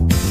you